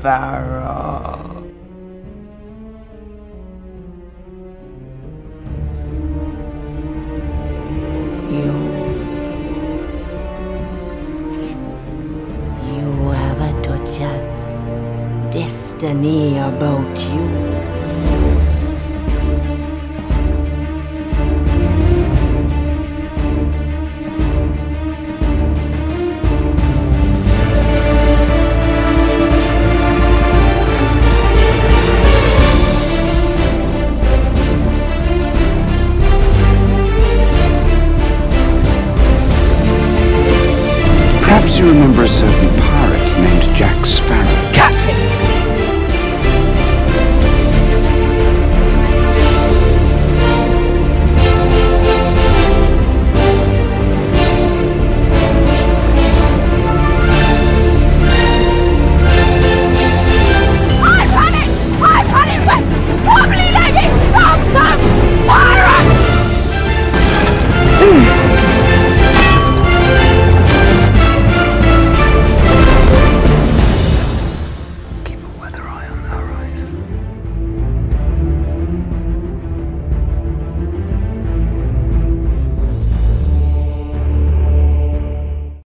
Pharaoh. You. You have a touch of destiny about you. you remember a certain part?